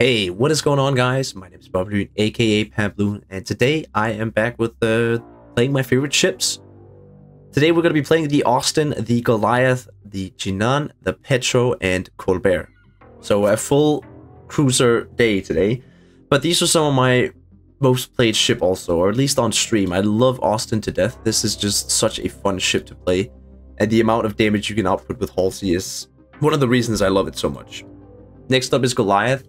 Hey, what is going on guys? My name is BobLyn, aka Pabloon, and today I am back with uh, playing my favorite ships. Today we're going to be playing the Austin, the Goliath, the Jinan, the Petro, and Colbert. So a full cruiser day today, but these are some of my most played ship also, or at least on stream. I love Austin to death. This is just such a fun ship to play, and the amount of damage you can output with Halsey is one of the reasons I love it so much. Next up is Goliath.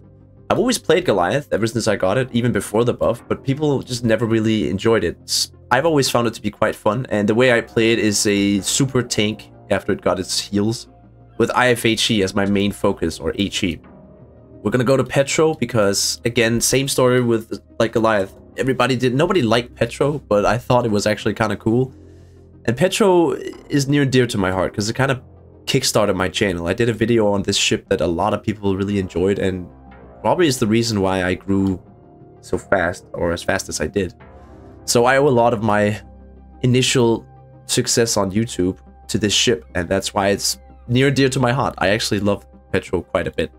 I've always played Goliath ever since I got it, even before the buff, but people just never really enjoyed it. I've always found it to be quite fun, and the way I play it is a super tank after it got its heals, with IFHE as my main focus, or HE. We're gonna go to Petro because, again, same story with like Goliath. Everybody did, nobody liked Petro, but I thought it was actually kind of cool. And Petro is near and dear to my heart because it kind of kickstarted my channel. I did a video on this ship that a lot of people really enjoyed and probably is the reason why I grew so fast or as fast as I did. So I owe a lot of my initial success on YouTube to this ship and that's why it's near and dear to my heart. I actually love Petro quite a bit.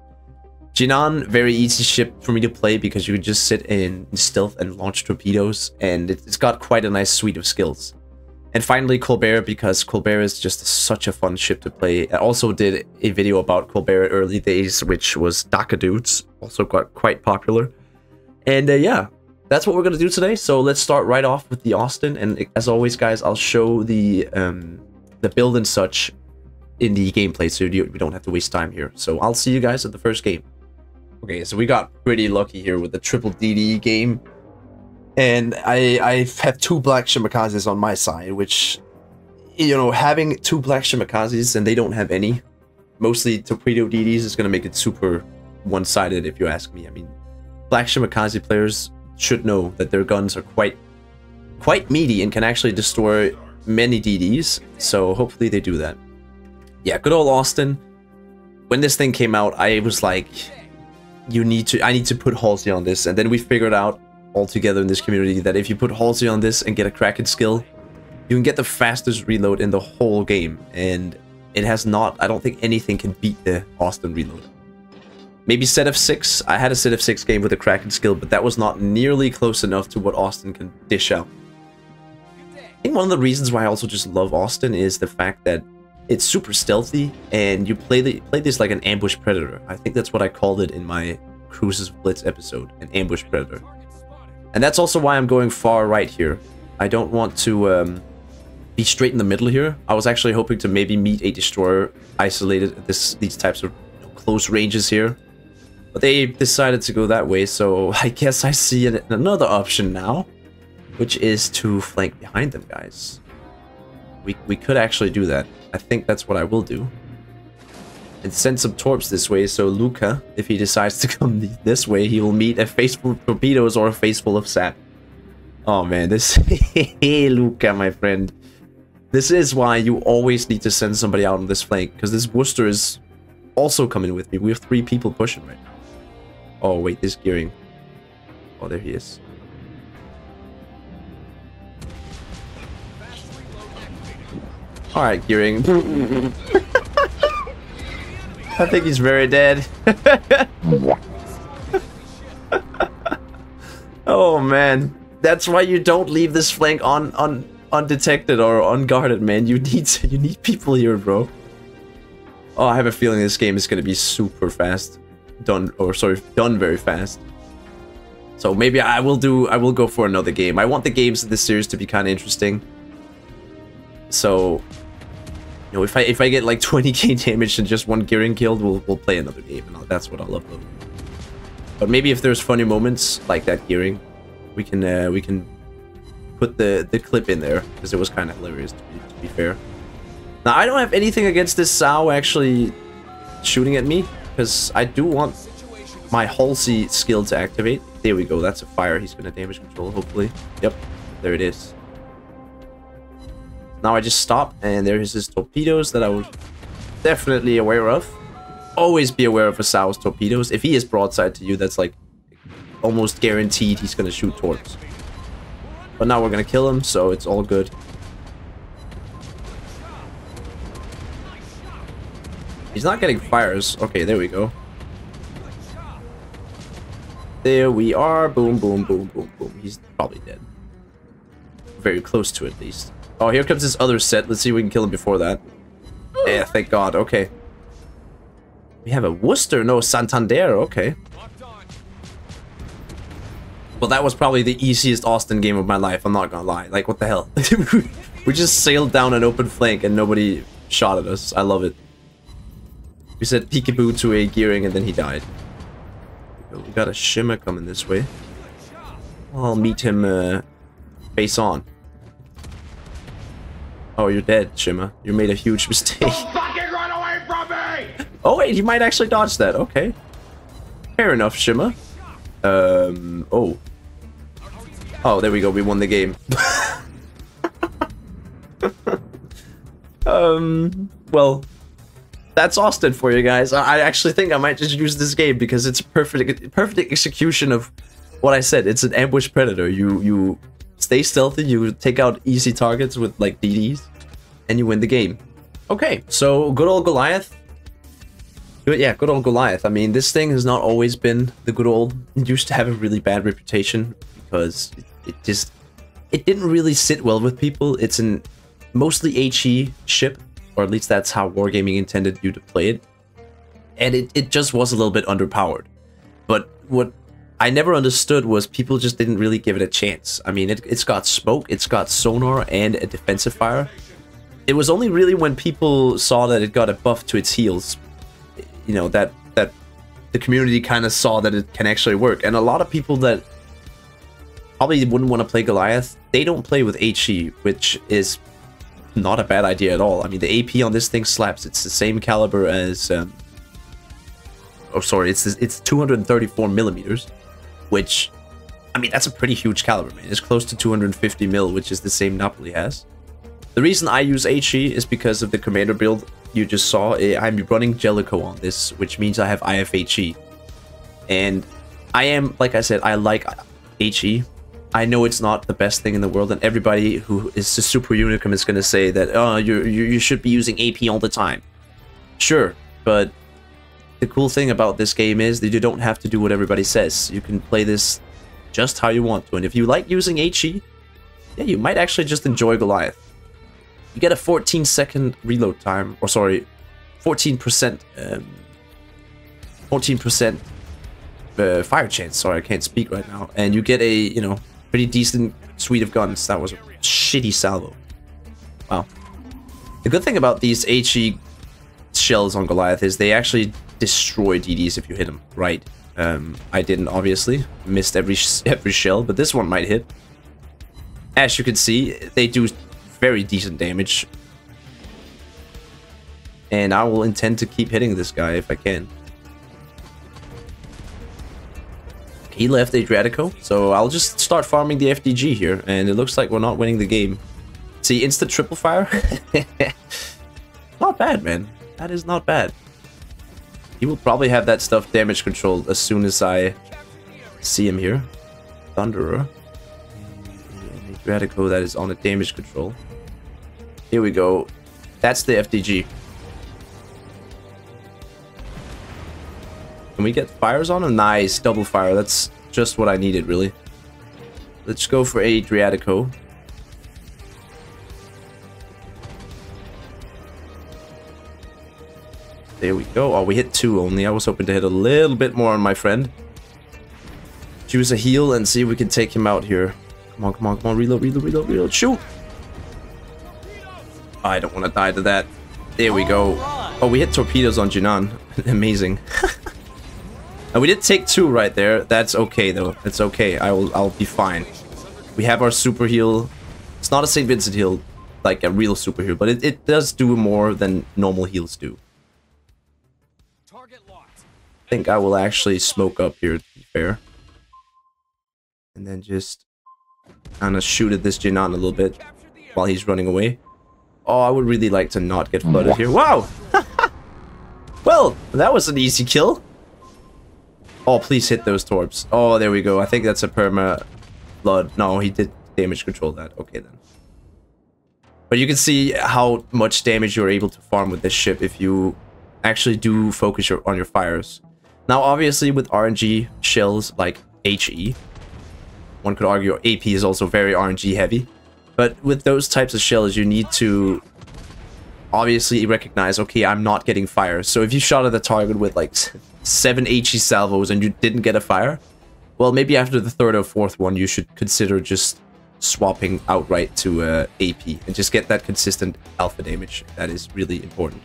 Jinan, very easy ship for me to play because you can just sit in stealth and launch torpedoes and it's got quite a nice suite of skills. And finally, Colbert, because Colbert is just such a fun ship to play. I also did a video about Colbert early days, which was Daka Dudes, also got quite popular. And uh, yeah, that's what we're going to do today. So let's start right off with the Austin. And as always, guys, I'll show the um, the build and such in the gameplay, so we don't have to waste time here. So I'll see you guys at the first game. Okay, so we got pretty lucky here with the triple DD game. And I, I have two black Shimakazes on my side, which, you know, having two black Shimakazes and they don't have any, mostly torpedo DDs, is going to make it super one-sided, if you ask me. I mean, black Shimakaze players should know that their guns are quite, quite meaty and can actually destroy many DDs, so hopefully they do that. Yeah, good old Austin. When this thing came out, I was like, you need to, I need to put Halsey on this, and then we figured out all together in this community that if you put Halsey on this and get a Kraken skill, you can get the fastest reload in the whole game. And it has not, I don't think anything can beat the Austin reload. Maybe set of 6, I had a set of 6 game with a Kraken skill, but that was not nearly close enough to what Austin can dish out. I think one of the reasons why I also just love Austin is the fact that it's super stealthy and you play the play this like an ambush predator. I think that's what I called it in my Cruises Blitz episode, an ambush predator. And that's also why I'm going far right here. I don't want to um, be straight in the middle here. I was actually hoping to maybe meet a destroyer isolated at this, these types of close ranges here. But they decided to go that way, so I guess I see an, another option now. Which is to flank behind them, guys. We, we could actually do that. I think that's what I will do. And send some torps this way, so Luca, if he decides to come this way, he will meet a face full of torpedoes or a face full of sap. Oh man, this... hey, Luca, my friend. This is why you always need to send somebody out on this flank, because this Worcester is also coming with me. We have three people pushing right now. Oh, wait, this gearing. Oh, there he is. Alright, gearing. I think he's very dead. oh man, that's why you don't leave this flank on on undetected or unguarded, man. You need you need people here, bro. Oh, I have a feeling this game is gonna be super fast, done or sorry, done very fast. So maybe I will do I will go for another game. I want the games in this series to be kind of interesting. So you know, if I if I get like 20k damage and just one gearing killed, we'll we'll play another game, and that's what I'll upload. But maybe if there's funny moments like that gearing, we can uh, we can put the the clip in there because it was kind of hilarious to be, to be fair. Now I don't have anything against this Sao actually shooting at me because I do want my Halsey skill to activate. There we go. That's a fire. He's gonna damage control. Hopefully. Yep. There it is. Now I just stop, and there's his torpedoes that I was definitely aware of. Always be aware of a Asao's torpedoes. If he is broadside to you, that's like almost guaranteed he's gonna shoot towards. But now we're gonna kill him, so it's all good. He's not getting fires. Okay, there we go. There we are. Boom, boom, boom, boom, boom. He's probably dead. Very close to it, at least. Oh, here comes this other set. Let's see if we can kill him before that. Yeah, thank God. Okay. We have a Worcester. No, Santander. Okay. Well, that was probably the easiest Austin game of my life. I'm not gonna lie. Like, what the hell? we just sailed down an open flank and nobody shot at us. I love it. We said peekaboo to a gearing and then he died. We got a Shimmer coming this way. I'll meet him uh, face on. Oh, you're dead, Shimmer. You made a huge mistake. fucking run away from me! oh wait, you might actually dodge that. Okay. Fair enough, Shimmer. Um, oh. Oh, there we go. We won the game. um, well, that's Austin for you guys. I actually think I might just use this game because it's perfect, perfect execution of what I said. It's an ambush predator. You you stay stealthy. You take out easy targets with like DDs, and you win the game. Okay, so good old Goliath. Good, yeah, good old Goliath. I mean, this thing has not always been the good old. It used to have a really bad reputation because it, it just it didn't really sit well with people. It's an mostly HE ship, or at least that's how Wargaming intended you to play it. And it, it just was a little bit underpowered. But what I never understood was people just didn't really give it a chance. I mean, it, it's got smoke, it's got sonar, and a defensive fire. It was only really when people saw that it got a buff to its heals, you know, that, that the community kind of saw that it can actually work. And a lot of people that probably wouldn't want to play Goliath, they don't play with HE, which is not a bad idea at all. I mean, the AP on this thing slaps. It's the same caliber as... Um, oh, sorry, it's it's 234 millimeters, which... I mean, that's a pretty huge caliber, man. It's close to 250 mil, which is the same Napoli has. The reason I use HE is because of the commander build you just saw. Eh, I'm running Jellicoe on this, which means I have IFHE. And I am, like I said, I like HE. I know it's not the best thing in the world, and everybody who is a super unicum is going to say that, oh, you, you should be using AP all the time. Sure, but the cool thing about this game is that you don't have to do what everybody says. You can play this just how you want to, and if you like using HE, yeah, you might actually just enjoy Goliath. You get a 14 second reload time, or sorry, 14%, um, 14% uh, fire chance. Sorry, I can't speak right now. And you get a, you know, pretty decent suite of guns. That was a shitty salvo. Wow. The good thing about these HE shells on Goliath is they actually destroy DDs if you hit them right. Um, I didn't, obviously. Missed every, every shell, but this one might hit. As you can see, they do very decent damage. And I will intend to keep hitting this guy if I can. He left Adriatico, so I'll just start farming the FDG here, and it looks like we're not winning the game. See, instant triple fire? not bad, man. That is not bad. He will probably have that stuff damage controlled as soon as I see him here. Thunderer. Adriatico that is on a damage control. Here we go. That's the FDG. Can we get fires on him? Nice, double fire. That's just what I needed, really. Let's go for Adriatico. There we go. Oh, we hit two only. I was hoping to hit a little bit more on my friend. Choose a heal and see if we can take him out here. Come on, come on, come on. Reload, reload, reload, reload. Shoot! I don't want to die to that. There we go. Oh, we hit torpedoes on Jinan. Amazing. and we did take two right there. That's okay, though. It's okay. I will, I'll be fine. We have our super heal. It's not a St. Vincent heal, like a real super heal, but it, it does do more than normal heals do. I think I will actually smoke up here, to be fair. And then just kind of shoot at this Jinan a little bit while he's running away. Oh, I would really like to not get flooded here. Wow! well, that was an easy kill. Oh, please hit those torps. Oh, there we go. I think that's a perma flood. No, he did damage control that. Okay, then. But you can see how much damage you're able to farm with this ship if you actually do focus your, on your fires. Now, obviously, with RNG shells, like HE. One could argue AP is also very RNG heavy. But with those types of shells, you need to obviously recognize, okay, I'm not getting fire. So if you shot at the target with like seven HE salvos and you didn't get a fire, well, maybe after the third or fourth one, you should consider just swapping outright to uh, AP and just get that consistent alpha damage. That is really important.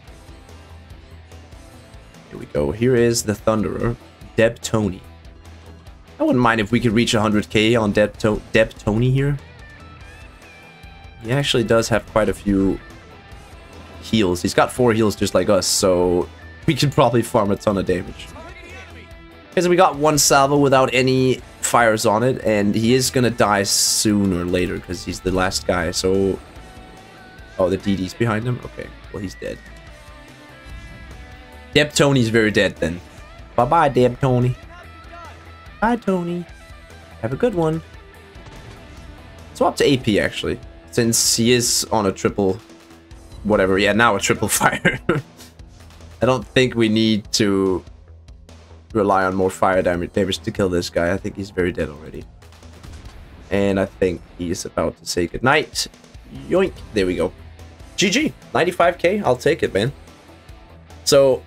Here we go. Here is the Thunderer, Deb Tony. I wouldn't mind if we could reach 100k on Deb, to Deb Tony here. He actually does have quite a few heals. He's got four heals just like us, so we could probably farm a ton of damage. Because we got one salvo without any fires on it, and he is gonna die sooner or later because he's the last guy, so... Oh, the DD's behind him? Okay, well he's dead. Deb Tony's very dead then. Bye-bye, Deb Tony. Bye, Tony. Have a good one. Swap to AP, actually. Since he is on a triple... Whatever, yeah, now a triple fire. I don't think we need to rely on more fire damage, damage to kill this guy. I think he's very dead already. And I think he's about to say goodnight. Yoink. There we go. GG. 95k. I'll take it, man. So,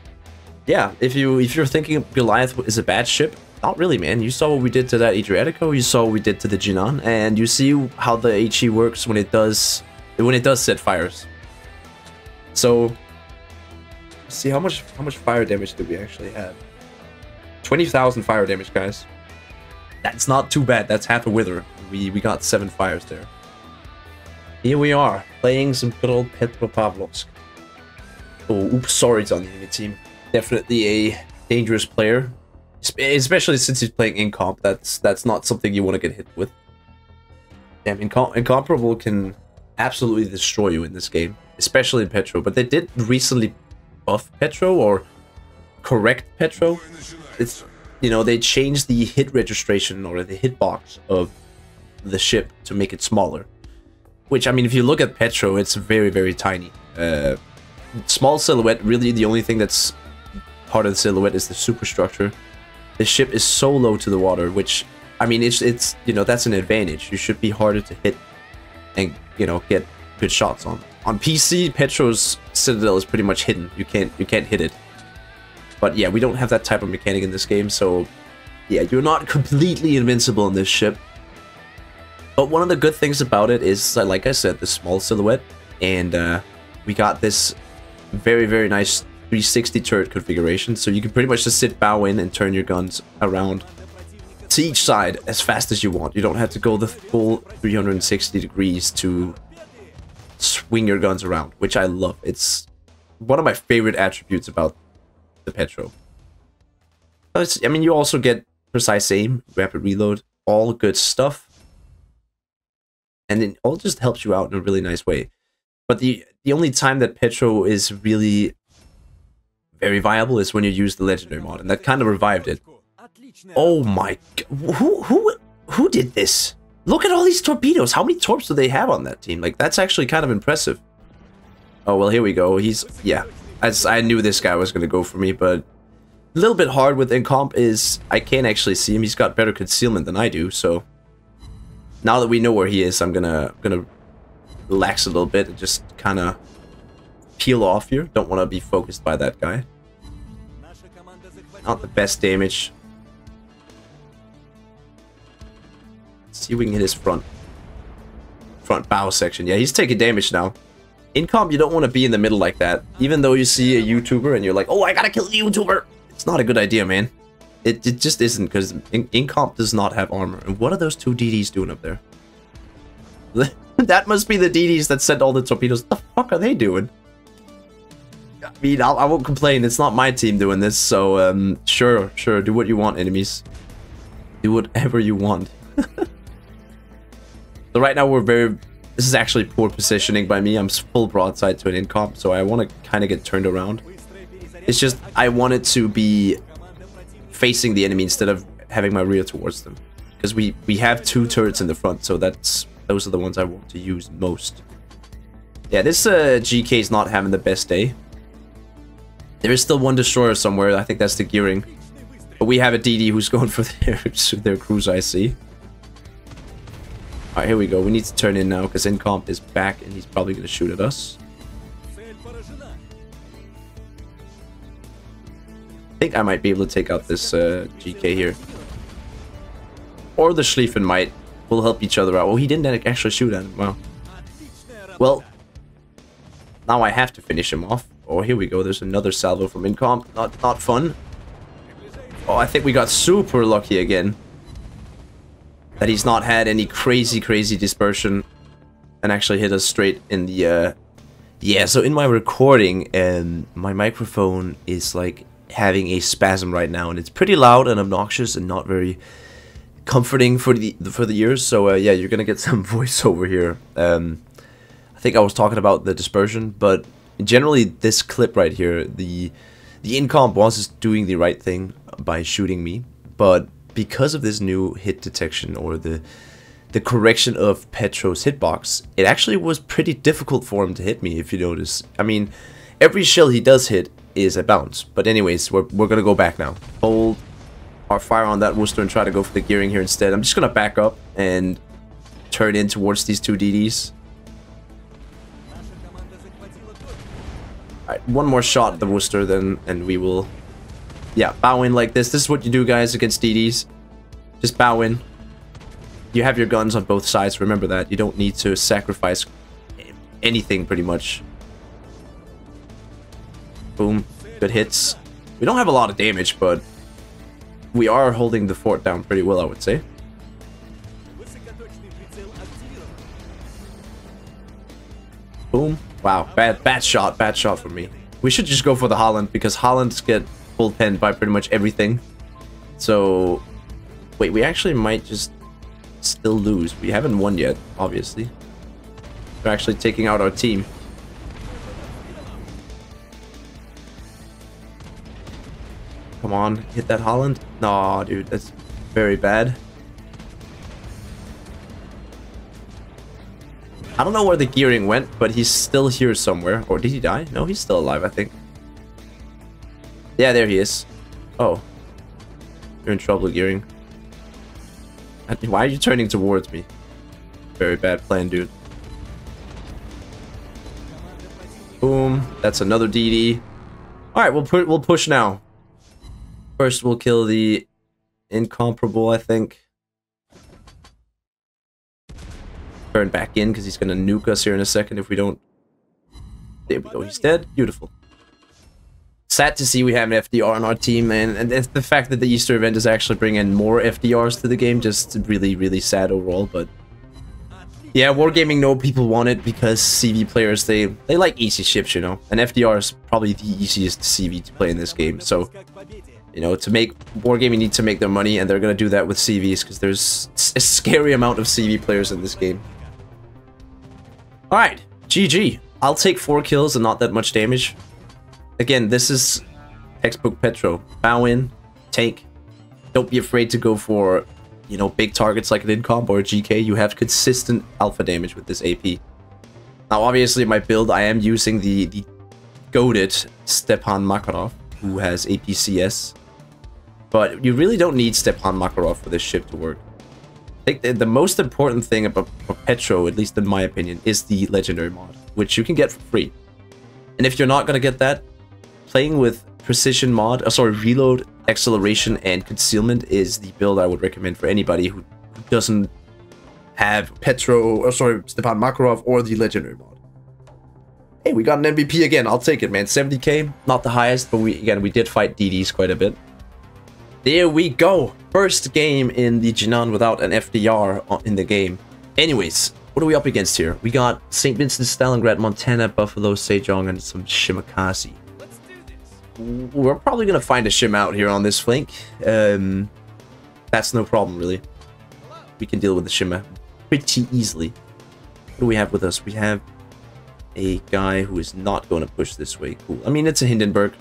yeah, if you if you're thinking Goliath is a bad ship, not really, man. You saw what we did to that Adriatico. You saw what we did to the Jinan, and you see how the HE works when it does when it does set fires. So, see how much how much fire damage do we actually have? 20,000 fire damage, guys. That's not too bad. That's half a wither. We we got seven fires there. Here we are, playing some good old Petropavlovsk. Oh, oops, sorry, it's on the enemy team. Definitely a dangerous player. Especially since he's playing Incomp. That's that's not something you want to get hit with. Damn, Incom Incomparable can absolutely destroy you in this game. Especially in Petro. But they did recently buff Petro or correct Petro it's you know they changed the hit registration or the hitbox of the ship to make it smaller which i mean if you look at petro it's very very tiny uh, small silhouette really the only thing that's part of the silhouette is the superstructure. The ship is so low to the water which i mean it's it's you know that's an advantage. You should be harder to hit and you know get good shots on. On pc petro's citadel is pretty much hidden. You can't you can't hit it. But yeah, we don't have that type of mechanic in this game, so yeah, you're not completely invincible in this ship. But one of the good things about it is, like I said, the small silhouette, and uh, we got this very, very nice 360 turret configuration, so you can pretty much just sit bow in and turn your guns around to each side as fast as you want. You don't have to go the full 360 degrees to swing your guns around, which I love. It's one of my favorite attributes about the Petro. I mean, you also get precise aim, rapid reload, all good stuff. And it all just helps you out in a really nice way. But the the only time that Petro is really very viable is when you use the legendary mod, and that kind of revived it. Oh my who who who did this? Look at all these torpedoes. How many torps do they have on that team? Like that's actually kind of impressive. Oh well, here we go. He's yeah, as I knew this guy was going to go for me, but a little bit hard with Incomp is I can't actually see him. He's got better concealment than I do, so now that we know where he is, I'm gonna gonna relax a little bit and just kind of peel off here. Don't want to be focused by that guy. Not the best damage. Let's see if we can hit his front front bow section. Yeah, he's taking damage now Incomp, you don't want to be in the middle like that. Even though you see a YouTuber and you're like, oh, I gotta kill the YouTuber. It's not a good idea, man. It, it just isn't, because in, Incomp does not have armor. And what are those two DDs doing up there? that must be the DDs that sent all the torpedoes. What the fuck are they doing? I mean, I'll, I will not complain. It's not my team doing this, so um, sure, sure, do what you want, enemies. Do whatever you want. so right now we're very this is actually poor positioning by me. I'm full broadside to an incomp, so I want to kind of get turned around. It's just, I want it to be facing the enemy instead of having my rear towards them. Because we, we have two turrets in the front, so that's those are the ones I want to use most. Yeah, this uh, GK is not having the best day. There is still one destroyer somewhere. I think that's the gearing. But we have a DD who's going for their, their cruise, I see. Alright, here we go. We need to turn in now because Incomp is back and he's probably going to shoot at us. I think I might be able to take out this uh, GK here. Or the Schlieffen might. We'll help each other out. Well, he didn't actually shoot at him. Wow. Well, now I have to finish him off. Oh, here we go. There's another salvo from Incomp. Not, not fun. Oh, I think we got super lucky again. That he's not had any crazy, crazy dispersion. And actually hit us straight in the... Uh... Yeah, so in my recording, um, my microphone is like having a spasm right now. And it's pretty loud and obnoxious and not very comforting for the for the ears. So uh, yeah, you're gonna get some voiceover here. Um, I think I was talking about the dispersion, but generally this clip right here, the the incomp was doing the right thing by shooting me, but because of this new hit detection or the the correction of Petro's hitbox, it actually was pretty difficult for him to hit me, if you notice. I mean, every shell he does hit is a bounce. But anyways, we're, we're gonna go back now. Hold our fire on that Worcester and try to go for the gearing here instead. I'm just gonna back up and turn in towards these two DDs. One more shot at the Worcester then, and we will... Yeah, bow in like this. This is what you do, guys, against DDs. Just bow in. You have your guns on both sides, remember that. You don't need to sacrifice anything, pretty much. Boom. Good hits. We don't have a lot of damage, but we are holding the fort down pretty well, I would say. Boom. Wow, bad bad shot, bad shot for me. We should just go for the Holland, because Hollands get full pinned by pretty much everything. So, wait, we actually might just still lose. We haven't won yet, obviously. We're actually taking out our team. Come on, hit that Holland. Nah, dude, that's very bad. I don't know where the gearing went, but he's still here somewhere. Or did he die? No, he's still alive, I think. Yeah, there he is. Oh. You're in trouble, gearing. Uh, why are you turning towards me? Very bad plan, dude. Boom. That's another DD. Alright, we'll put we'll push now. First, we'll kill the incomparable, I think. Turn back in because he's going to nuke us here in a second if we don't. There we go. He's dead. Beautiful. Sad to see we have an FDR on our team, and, and the fact that the Easter event is actually bringing more FDRs to the game, just really, really sad overall, but... Yeah, Wargaming know people want it because CV players, they, they like easy ships, you know? And FDR is probably the easiest CV to play in this game, so... You know, to make Wargaming need to make their money, and they're gonna do that with CVs because there's a scary amount of CV players in this game. Alright, GG. I'll take 4 kills and not that much damage. Again, this is textbook Petro. Bow in, tank. Don't be afraid to go for, you know, big targets like an Incomp or a GK. You have consistent alpha damage with this AP. Now, obviously, my build, I am using the, the goaded Stepan Makarov, who has APCS. But you really don't need Stepan Makarov for this ship to work. Think the, the most important thing about Petro, at least in my opinion, is the legendary mod, which you can get for free. And if you're not going to get that, playing with precision mod, uh, sorry, reload, acceleration, and concealment is the build I would recommend for anybody who doesn't have Petro, or sorry, Stepan Makarov or the legendary mod. Hey, we got an MVP again. I'll take it, man. 70k, not the highest, but we again we did fight DDs quite a bit. There we go. First game in the Jinan without an FDR in the game. Anyways, what are we up against here? We got St. Vincent, Stalingrad, Montana, Buffalo, Sejong, and some Shimakaze. We're probably going to find a Shim out here on this flank. Um, that's no problem, really. We can deal with the Shima pretty easily. What do we have with us? We have a guy who is not going to push this way. Cool. I mean, it's a Hindenburg.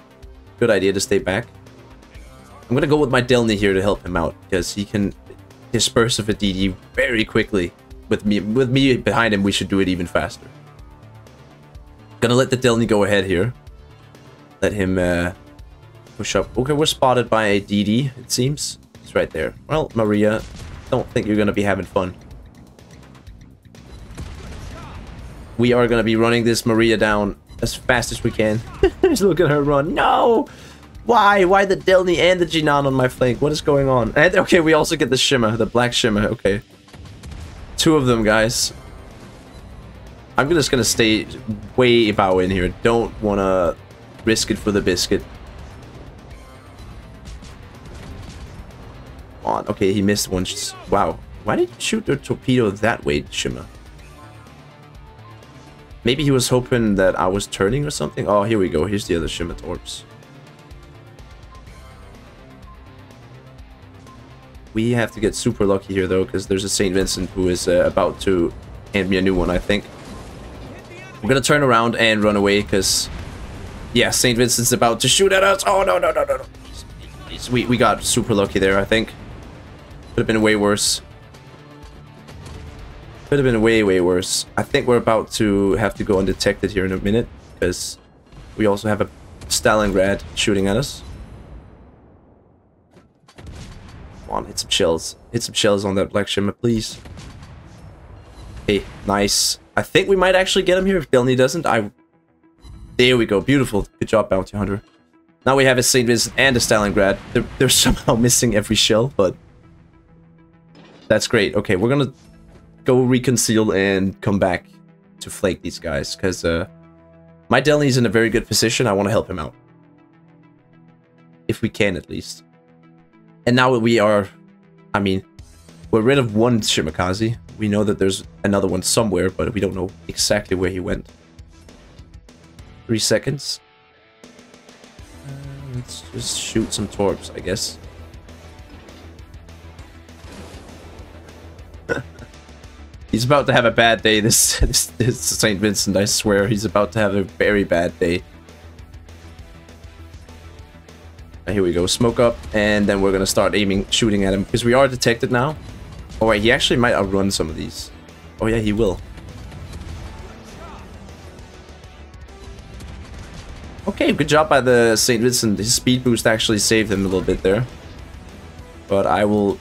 Good idea to stay back. I'm gonna go with my Delny here to help him out because he can disperse a DD very quickly. With me, with me behind him, we should do it even faster. Gonna let the Delny go ahead here. Let him uh, push up. Okay, we're spotted by a DD, it seems. It's right there. Well, Maria, don't think you're gonna be having fun. We are gonna be running this Maria down as fast as we can. Just look at her run. No! Why? Why the Delny and the Jinan on my flank? What is going on? And okay, we also get the Shimmer, the black Shimmer. Okay. Two of them, guys. I'm just gonna stay way bow in here. Don't wanna risk it for the biscuit. On. Okay, he missed one. Wow. Why did you shoot the torpedo that way, Shimmer? Maybe he was hoping that I was turning or something. Oh, here we go. Here's the other Shimmer torps. We have to get super lucky here, though, because there's a St. Vincent who is uh, about to hand me a new one, I think. We're gonna turn around and run away, because... Yeah, St. Vincent's about to shoot at us! Oh, no, no, no, no, no! We, we got super lucky there, I think. Could have been way worse. Could have been way, way worse. I think we're about to have to go undetected here in a minute, because we also have a Stalingrad shooting at us. Come on, hit some shells. Hit some shells on that Black Shimmer, please. Hey, nice. I think we might actually get him here if Delny doesn't. I. There we go. Beautiful. Good job, Bounty Hunter. Now we have a St. Vincent and a Stalingrad. They're, they're somehow missing every shell, but... That's great. Okay, we're gonna go reconceal and come back to flake these guys, because uh, my Delny's in a very good position. I want to help him out. If we can, at least. And now we are, I mean, we're rid of one Shimakaze. We know that there's another one somewhere, but we don't know exactly where he went. Three seconds. Uh, let's just shoot some torps, I guess. he's about to have a bad day, this, this, this St. Vincent, I swear. He's about to have a very bad day. Uh, here we go, smoke up, and then we're gonna start aiming, shooting at him, because we are detected now. Oh wait, he actually might outrun some of these. Oh yeah, he will. Okay, good job by the St. Vincent. His speed boost actually saved him a little bit there. But I will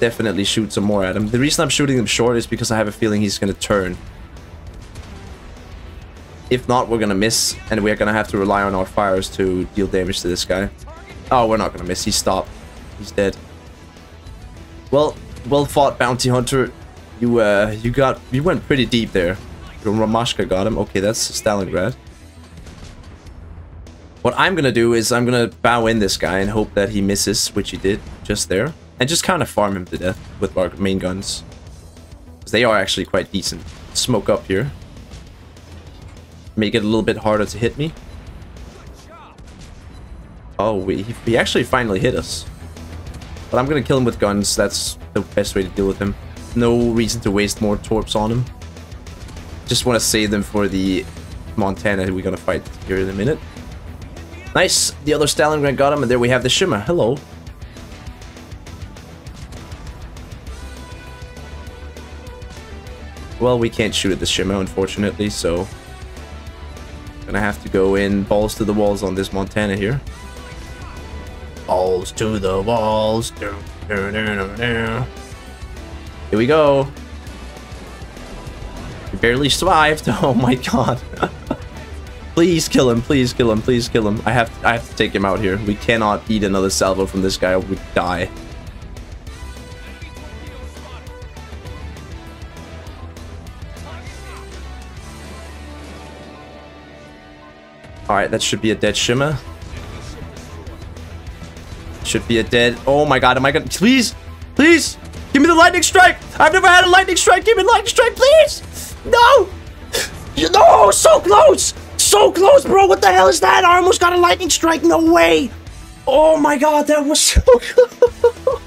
definitely shoot some more at him. The reason I'm shooting him short is because I have a feeling he's gonna turn. If not, we're gonna miss, and we're gonna have to rely on our fires to deal damage to this guy. Oh, we're not gonna miss. He stopped. He's dead. Well, well fought, Bounty Hunter. You, uh, you got, you went pretty deep there. Ramashka got him. Okay, that's Stalingrad. What I'm gonna do is I'm gonna bow in this guy and hope that he misses, which he did just there. And just kind of farm him to death with our main guns. Because they are actually quite decent. Smoke up here make it a little bit harder to hit me. Oh, we, he actually finally hit us. But I'm gonna kill him with guns. That's the best way to deal with him. No reason to waste more torps on him. Just want to save them for the Montana we're gonna fight here in a minute. Nice! The other Stalingrad got him, and there we have the Shimmer. Hello. Well, we can't shoot at the Shimmer, unfortunately, so Gonna have to go in balls to the walls on this Montana here. Balls to the walls. Here we go. We barely survived. Oh my god. please kill him. Please kill him. Please kill him. I have I have to take him out here. We cannot eat another salvo from this guy or we die. Alright, that should be a dead Shimmer. Should be a dead... Oh my god, am I gonna... Please! Please! Give me the lightning strike! I've never had a lightning strike! Give me lightning strike, please! No! No! So close! So close, bro! What the hell is that? I almost got a lightning strike! No way! Oh my god, that was so close!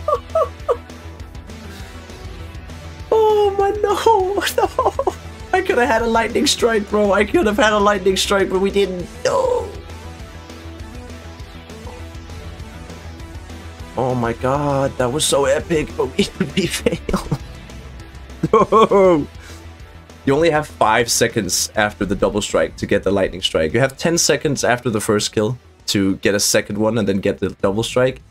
oh my... No! No! I could have had a lightning strike, bro. I could have had a lightning strike, but we didn't. Oh my god, that was so epic, but we, we failed. no. You only have 5 seconds after the double strike to get the lightning strike. You have 10 seconds after the first kill to get a second one and then get the double strike.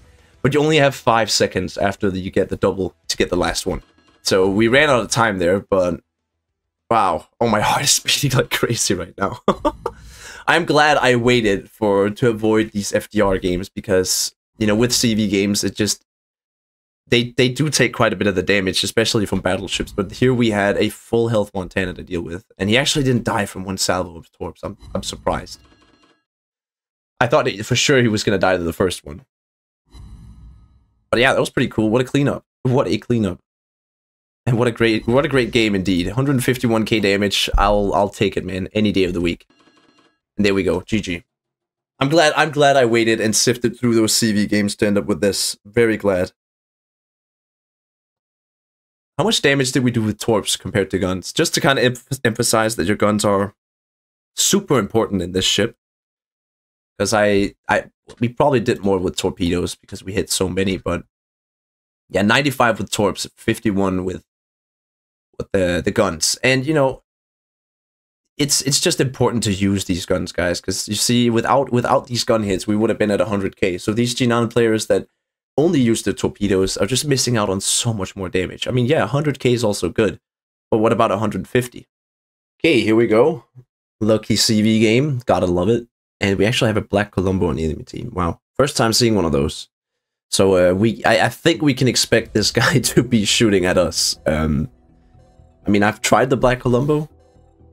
But you only have five seconds after you get the double to get the last one. So we ran out of time there, but wow. Oh, my heart is beating like crazy right now. I'm glad I waited for to avoid these FDR games because, you know, with CV games, it just they they do take quite a bit of the damage, especially from battleships. But here we had a full health Montana to deal with, and he actually didn't die from one salvo of torps. I'm I'm surprised. I thought for sure he was gonna die to the first one. But yeah, that was pretty cool. What a cleanup! What a cleanup! And what a great what a great game indeed. 151k damage. I'll I'll take it, man. Any day of the week. And there we go. GG. I'm glad I'm glad I waited and sifted through those CV games to end up with this. Very glad. How much damage did we do with torps compared to guns? Just to kind of em emphasize that your guns are super important in this ship. Because I, I, we probably did more with torpedoes because we hit so many, but yeah, 95 with torps, 51 with with the the guns, and you know, it's it's just important to use these guns, guys, because you see, without without these gun hits, we would have been at 100k. So these Jinan players that only use the torpedoes are just missing out on so much more damage. I mean, yeah, 100k is also good, but what about 150? Okay, here we go. Lucky CV game, gotta love it. And we actually have a Black Colombo on the enemy team. Wow, first time seeing one of those. So uh, we, I, I, think we can expect this guy to be shooting at us. Um, I mean, I've tried the Black Colombo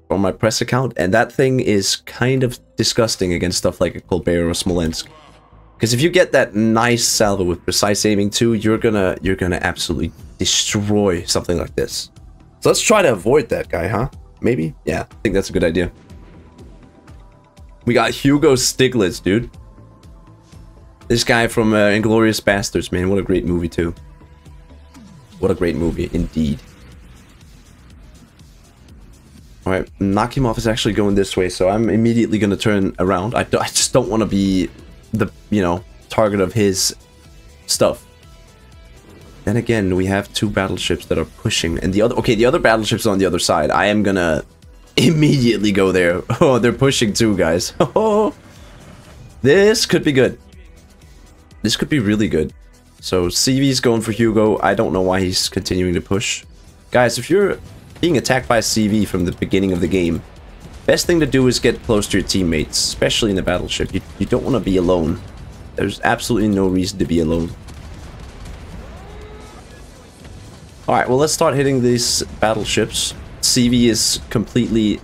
on my press account, and that thing is kind of disgusting against stuff like a Colbert or Smolensk. Because if you get that nice salvo with precise aiming too, you're gonna you're gonna absolutely destroy something like this. So let's try to avoid that guy, huh? Maybe? Yeah, I think that's a good idea. We got Hugo Stiglitz, dude. This guy from uh, Inglourious Basterds, man. What a great movie, too. What a great movie, indeed. Alright, Nakhimov is actually going this way, so I'm immediately going to turn around. I, I just don't want to be the, you know, target of his stuff. Then again, we have two battleships that are pushing, and the other, okay, the other battleships on the other side. I am gonna immediately go there. Oh, they're pushing too, guys. Oh, this could be good. This could be really good. So CV's going for Hugo. I don't know why he's continuing to push. Guys, if you're being attacked by CV from the beginning of the game, Best thing to do is get close to your teammates, especially in the battleship. You, you don't want to be alone. There's absolutely no reason to be alone. Alright, well let's start hitting these battleships. CV is completely...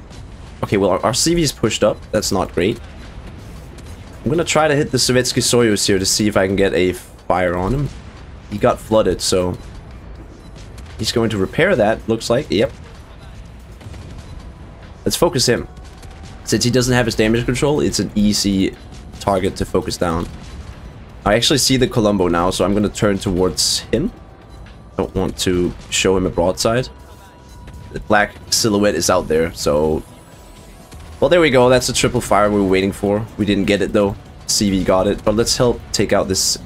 Okay, well our, our CV is pushed up. That's not great. I'm gonna try to hit the Sovetsky Soyuz here to see if I can get a fire on him. He got flooded, so... He's going to repair that, looks like. Yep, Let's focus him. Since he doesn't have his damage control, it's an easy target to focus down. I actually see the Colombo now, so I'm going to turn towards him. Don't want to show him a broadside. The black silhouette is out there, so... Well, there we go. That's a triple fire we were waiting for. We didn't get it, though. CV got it. But let's help take out this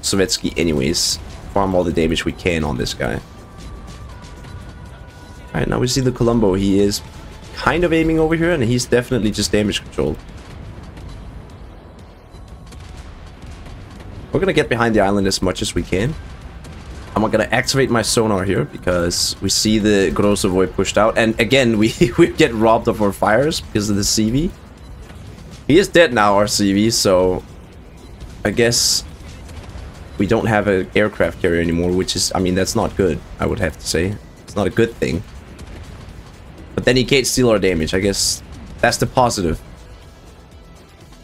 Sovetsky anyways. Farm all the damage we can on this guy. Alright, now we see the Colombo. He is kind of aiming over here, and he's definitely just damage controlled. We're gonna get behind the island as much as we can. I'm gonna activate my sonar here because we see the Grozovoi pushed out. And again, we, we get robbed of our fires because of the CV. He is dead now, our CV, so I guess we don't have an aircraft carrier anymore, which is, I mean, that's not good, I would have to say. It's not a good thing. But then he can't steal our damage. I guess that's the positive.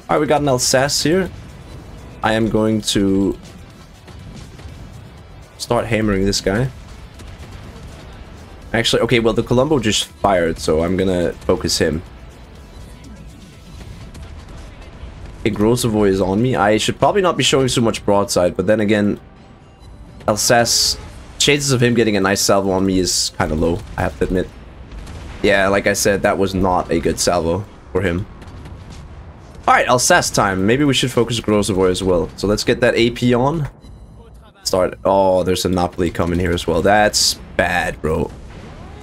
Alright, we got an Alsace here. I am going to start hammering this guy. Actually, okay, well, the Colombo just fired, so I'm gonna focus him. Okay, Grozovoi is on me. I should probably not be showing so much broadside, but then again, Alsace, chances of him getting a nice salvo on me is kind of low, I have to admit. Yeah, like I said, that was not a good salvo for him. Alright, Alsace time. Maybe we should focus Grozovoi as well. So let's get that AP on. Start. Oh, there's a Napoli coming here as well. That's bad, bro.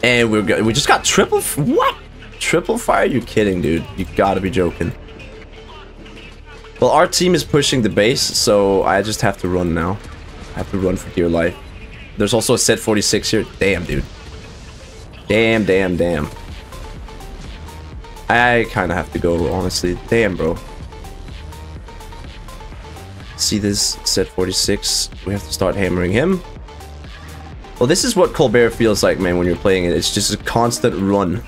And we're. We just got triple. What? Triple fire? You kidding, dude? You gotta be joking. Well, our team is pushing the base, so I just have to run now. I have to run for dear life. There's also a set 46 here. Damn, dude. Damn, damn, damn. I kind of have to go, honestly. Damn, bro. See this set 46? We have to start hammering him. Well, this is what Colbert feels like, man, when you're playing it. It's just a constant run.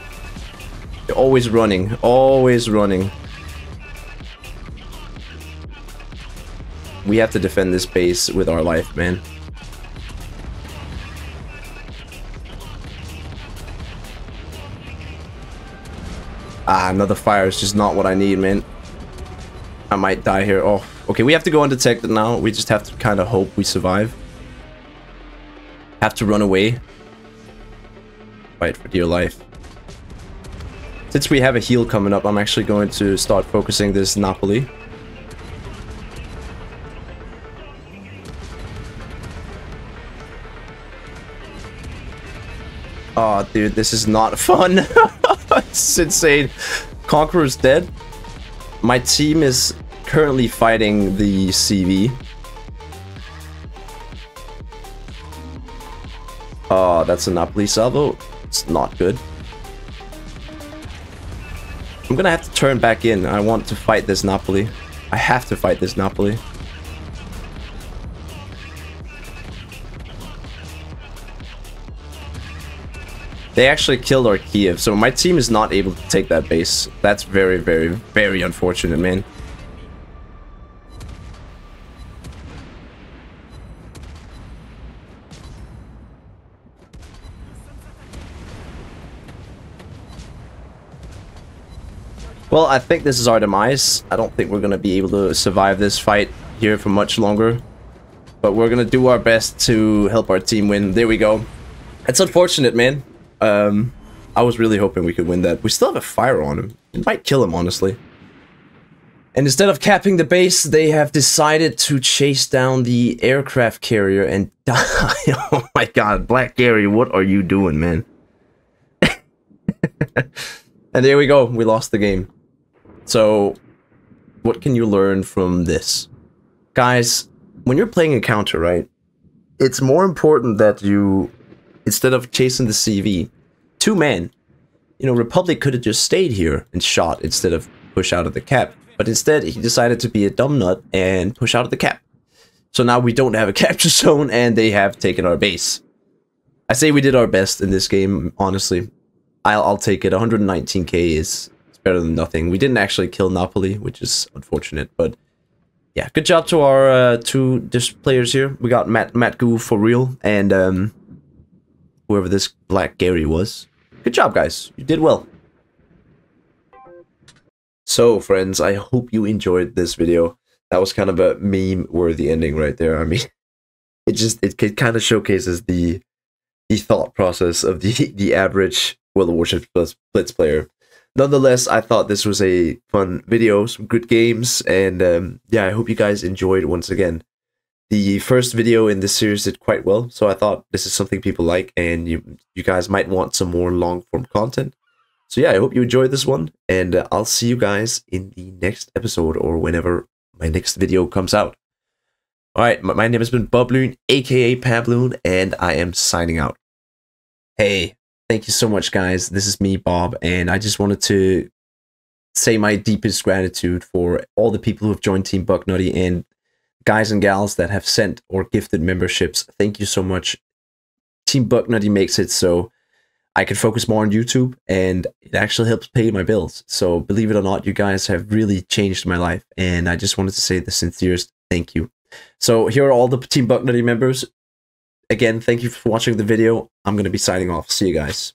You're always running. Always running. We have to defend this base with our life, man. Ah, another fire is just not what I need, man. I might die here. Oh, okay, we have to go undetected now. We just have to kind of hope we survive. Have to run away. Fight for dear life. Since we have a heal coming up, I'm actually going to start focusing this Napoli. Oh, dude, this is not fun. It's insane. Conqueror's dead. My team is currently fighting the CV. Oh, uh, that's a Napoli salvo. It's not good. I'm gonna have to turn back in. I want to fight this Napoli. I have to fight this Napoli. They actually killed our Kiev, so my team is not able to take that base. That's very, very, very unfortunate, man. Well, I think this is our demise. I don't think we're going to be able to survive this fight here for much longer. But we're going to do our best to help our team win. There we go. It's unfortunate, man. Um, I was really hoping we could win that. We still have a fire on him. It might kill him, honestly. And instead of capping the base, they have decided to chase down the aircraft carrier and die. oh my god, Black Gary, what are you doing, man? and there we go, we lost the game. So, what can you learn from this? Guys, when you're playing a counter, right? It's more important that you, instead of chasing the CV, two men, you know, Republic could have just stayed here and shot instead of push out of the cap. But instead, he decided to be a dumb nut and push out of the cap. So now we don't have a capture zone and they have taken our base. I say we did our best in this game, honestly. I'll, I'll take it. 119k is better than nothing. We didn't actually kill Napoli, which is unfortunate, but yeah, good job to our uh, two players here. We got Matt Matt Goo for real, and um, whoever this Black Gary was. Good job, guys. You did well. So, friends, I hope you enjoyed this video. That was kind of a meme-worthy ending right there. I mean, it just it, it kind of showcases the the thought process of the the average World of Warships Blitz player nonetheless, I thought this was a fun video, some good games, and um, yeah, I hope you guys enjoyed once again. The first video in this series did quite well, so I thought this is something people like, and you you guys might want some more long form content. So yeah, I hope you enjoyed this one, and uh, I'll see you guys in the next episode or whenever my next video comes out. All right, my, my name has been BobLyn, aka Pabloon, and I am signing out. Hey, Thank you so much, guys. This is me, Bob, and I just wanted to say my deepest gratitude for all the people who have joined Team Buck Nutty and guys and gals that have sent or gifted memberships. Thank you so much. Team Buck Nutty makes it so I can focus more on YouTube and it actually helps pay my bills. So believe it or not, you guys have really changed my life. And I just wanted to say the sincerest thank you. So here are all the Team Buck Nutty members again, thank you for watching the video. I'm going to be signing off. See you guys.